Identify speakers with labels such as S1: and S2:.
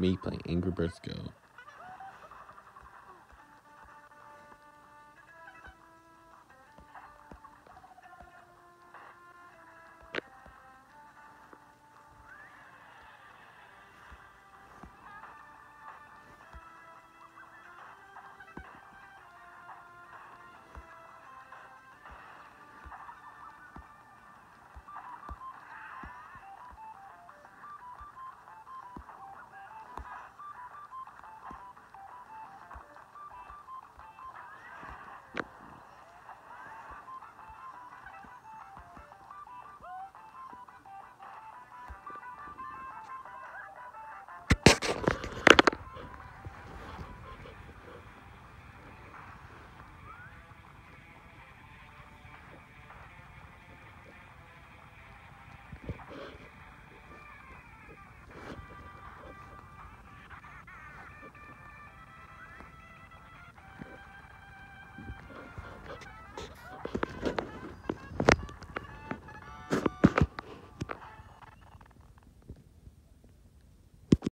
S1: me playing Angry Birds Go.